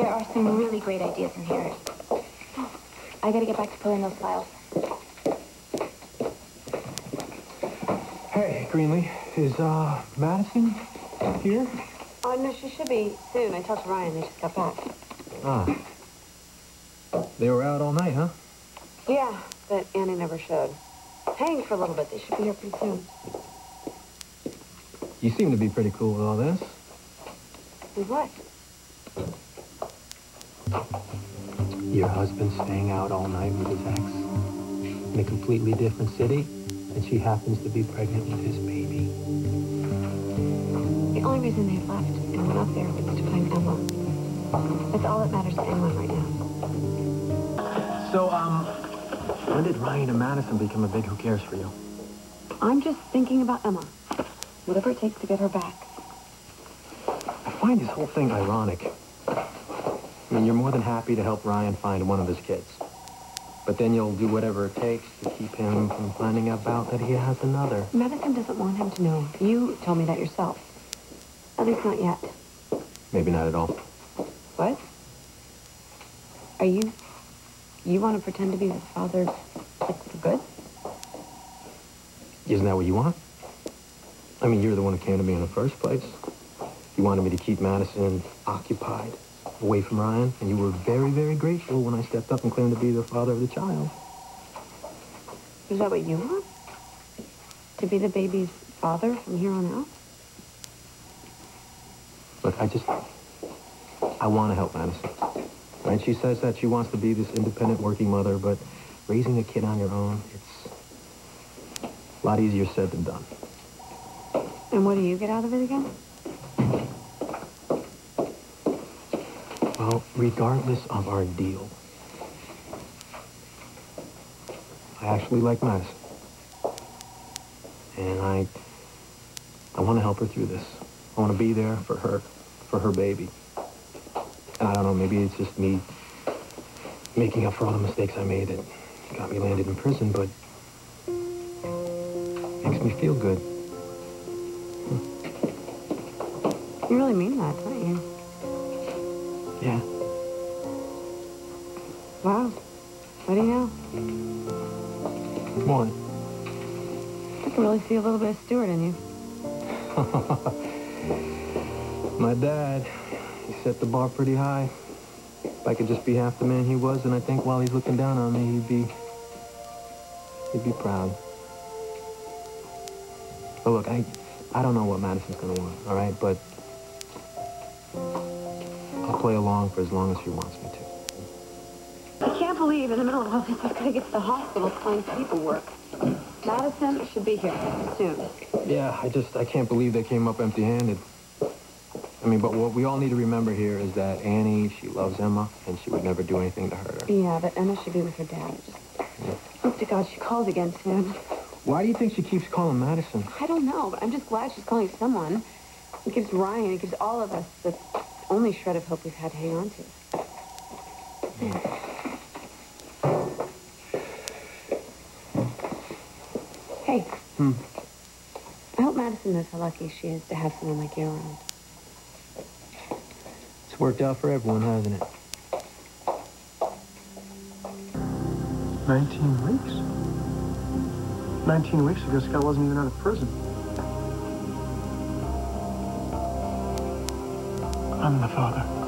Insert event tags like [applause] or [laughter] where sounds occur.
are some really great ideas in here. I gotta get back to pulling those files. Hey, Greenlee, is, uh, Madison here? Oh, no, she should be soon. I talked to Ryan. They just got back. Ah. They were out all night, huh? Yeah, but Annie never showed. Hang for a little bit. They should be here pretty soon. You seem to be pretty cool with all this. With what? Your husband's staying out all night with his ex in a completely different city, and she happens to be pregnant with his baby. The only reason they left and went up there was to find Emma. That's all that matters to anyone right now. So, um, when did Ryan and Madison become a big who cares for you? I'm just thinking about Emma. Whatever it takes to get her back. I find this whole thing ironic. I mean, you're more than happy to help Ryan find one of his kids. But then you'll do whatever it takes to keep him from finding out that he has another. Madison doesn't want him to know. You told me that yourself. At least not yet. Maybe not at all. What? Are you... You want to pretend to be his father, like, for good? Isn't that what you want? I mean, you're the one who came to me in the first place. You wanted me to keep Madison occupied, away from Ryan, and you were very, very grateful when I stepped up and claimed to be the father of the child. Is that what you want? To be the baby's father from here on out? Look, I just... I want to help Madison. Right? She says that she wants to be this independent working mother, but raising a kid on your own, it's a lot easier said than done. And what do you get out of it again? Well, regardless of our deal, I actually like Madison. And I, I want to help her through this. I want to be there for her, for her baby. And I don't know, maybe it's just me making up for all the mistakes I made that got me landed in prison, but makes me feel good. You really mean that, don't you? Yeah. Wow. What do you know? Good morning. I can really see a little bit of Stuart in you. [laughs] My dad, he set the bar pretty high. If I could just be half the man he was, and I think while he's looking down on me, he'd be... he'd be proud. But look, I, I don't know what Madison's gonna want, all right? But I'll play along for as long as she wants me to. I can't believe in the middle of all this I've got to get to the hospital to find paperwork. Madison should be here soon. Yeah, I just, I can't believe they came up empty-handed. I mean, but what we all need to remember here is that Annie, she loves Emma, and she would never do anything to hurt her. Yeah, but Emma should be with her dad. Just hope oh, to God she calls again soon. Why do you think she keeps calling Madison? I don't know, but I'm just glad she's calling someone. It gives Ryan, it gives all of us the only shred of hope we've had to hang on to. Hey. Hmm. I hope Madison knows how lucky she is to have someone like you around. It's worked out for everyone, hasn't it? 19 weeks? 19 weeks ago, Scott wasn't even out of prison. I'm the father.